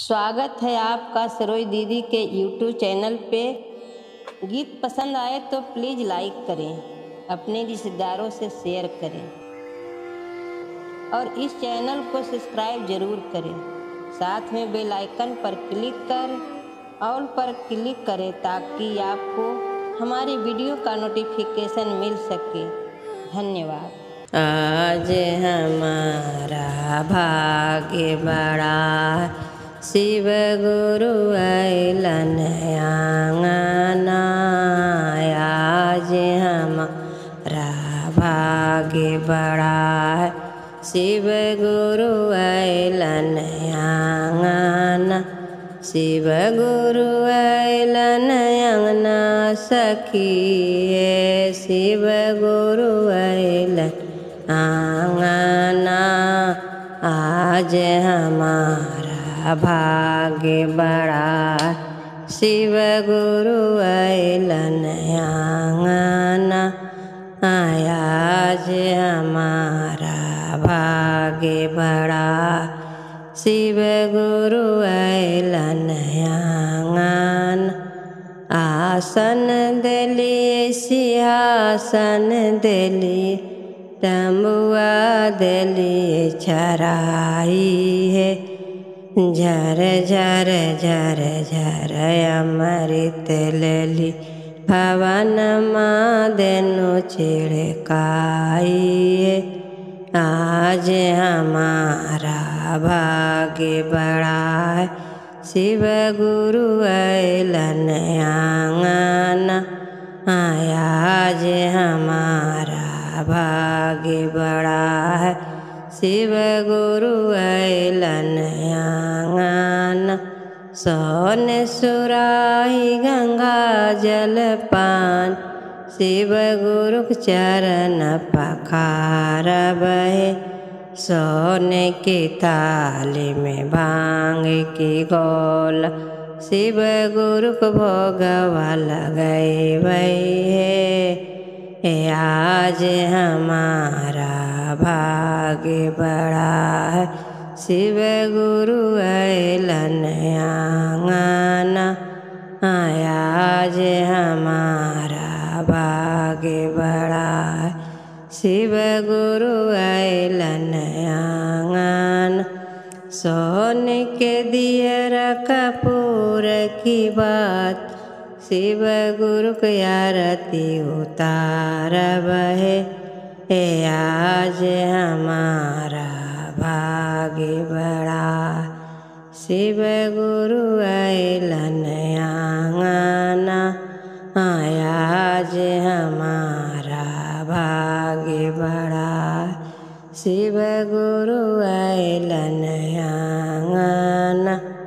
स्वागत है आपका सरोज दीदी के यूट्यूब चैनल पे। गीत पसंद आए तो प्लीज़ लाइक करें, अपने रिश्तेदारों से शेयर करें। और इस चैनल को सब्सक्राइब ज़रूर करें। साथ में बेल आइकन पर क्लिक कर ऑल पर क्लिक करें ताकि आपको हमारी वीडियो का नोटिफिकेशन मिल सके। धन्यवाद। आज हमारा भाग्य बड़ा शिव गुरु अलन आज हमारा भाग्य बड़ा है। शिव गुरु अलन शिव गुरु अलन अंगना सखिए शिव गुरु अलन आंगना, आज हमारा भाग्य बड़ा शिव गुरु अलन आंगना आज हमारा भाग्य बड़ा शिव गुरु अलन आँगन आसन दिली, सिंहासन दिली, तमुआ दिली छराई है। झर झर झर झर अमृत लली। भवन मादनु छिड़काई आज हमारा भाग्य बड़ा है शिव गुरु अलन आया आज हमारा भाग्य बड़ा है शिव गुरु आँगन सोन सुराही गंगा जल पान। शिव गुरु चरण पखार बहे। सोने की थाली में भाँग की गोल। शिव गुरु को भोगवा लगई है। आज हमारा भाग्य बड़ा है। शिव गुरु अलन आंगना आज हमारा भाग्य बड़ा है। शिव गुरु अलन आँगन सोन के दियर कपूर की बात। शिव गुरु की आरती उतार बहे। हे आज हमारा भाग्य बड़ा। शिव गुरु अलन आंगना आज हमारा भाग्य बड़ा। शिव गुरु अलन आंगना